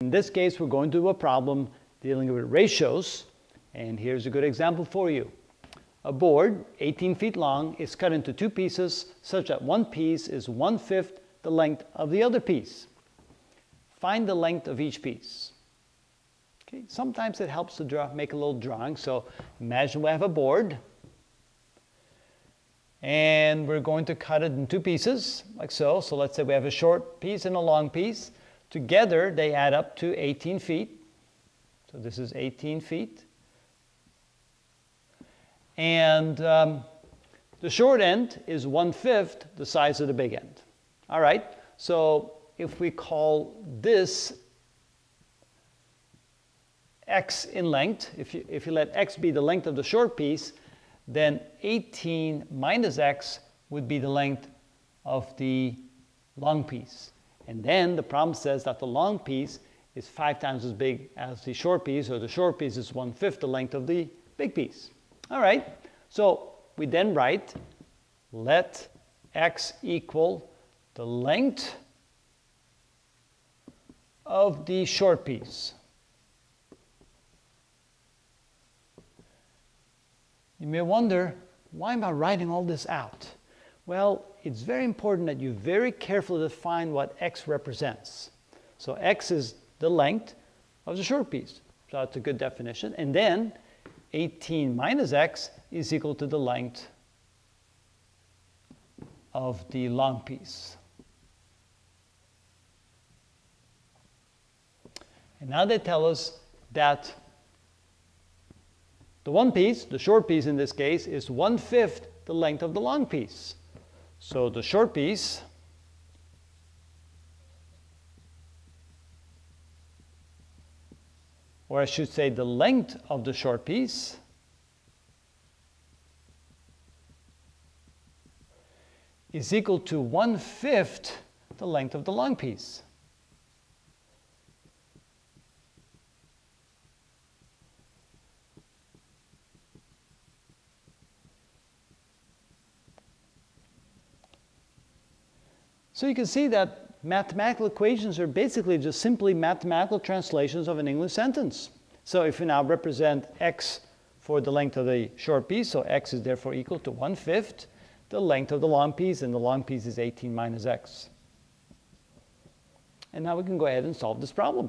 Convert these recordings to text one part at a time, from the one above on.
In this case, we're going to do a problem dealing with ratios, and here's a good example for you. A board, 18 feet long, is cut into two pieces such that one piece is one-fifth the length of the other piece. Find the length of each piece. Okay, sometimes it helps to draw, make a little drawing. So imagine we have a board, and we're going to cut it in two pieces, like so. So let's say we have a short piece and a long piece. Together, they add up to 18 feet. So this is 18 feet. And um, the short end is one-fifth the size of the big end. All right, so if we call this x in length, if you, if you let x be the length of the short piece, then 18 minus x would be the length of the long piece. And then the problem says that the long piece is five times as big as the short piece, or the short piece is one-fifth the length of the big piece. All right, so we then write, let x equal the length of the short piece. You may wonder, why am I writing all this out? Well, it's very important that you very carefully define what x represents. So x is the length of the short piece. So that's a good definition. And then 18 minus x is equal to the length of the long piece. And now they tell us that the one piece, the short piece in this case, is one-fifth the length of the long piece. So the short piece or I should say the length of the short piece is equal to one-fifth the length of the long piece. So you can see that mathematical equations are basically just simply mathematical translations of an English sentence. So if we now represent x for the length of the short piece, so x is therefore equal to 1 fifth the length of the long piece, and the long piece is 18 minus x. And now we can go ahead and solve this problem.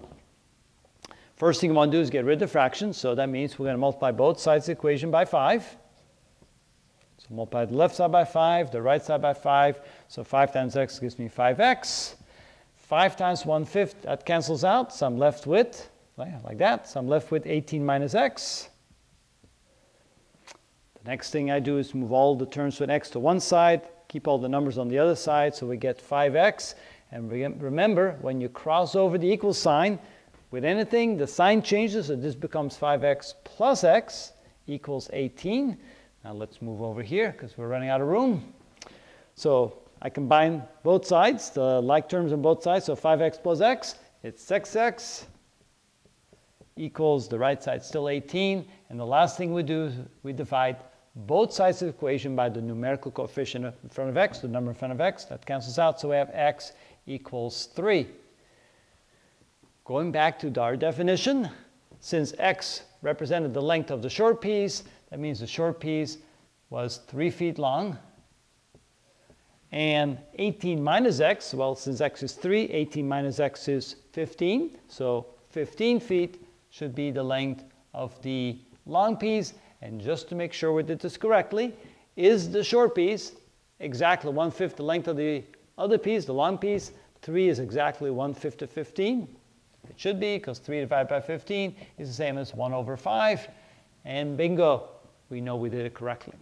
First thing we want to do is get rid of the fractions, so that means we're going to multiply both sides of the equation by 5. So multiply the left side by 5, the right side by 5. So 5 times x gives me 5x. 5 times 1 fifth, that cancels out. So I'm left with, like that, so I'm left with 18 minus x. The next thing I do is move all the terms with x to one side, keep all the numbers on the other side, so we get 5x. And re remember, when you cross over the equal sign, with anything, the sign changes, so this becomes 5x plus x equals 18. Now let's move over here because we're running out of room. So I combine both sides, the like terms on both sides. So 5x plus x, it's 6x equals the right side still 18. And the last thing we do is we divide both sides of the equation by the numerical coefficient in front of x, the number in front of x. That cancels out. So we have x equals 3. Going back to our definition, since x represented the length of the short piece, that means the short piece was 3 feet long. And 18 minus x, well, since x is 3, 18 minus x is 15. So 15 feet should be the length of the long piece. And just to make sure we did this correctly, is the short piece exactly one-fifth the length of the other piece, the long piece? 3 is exactly one-fifth of 15. It should be, because 3 divided by 15 is the same as 1 over 5. And bingo, we know we did it correctly.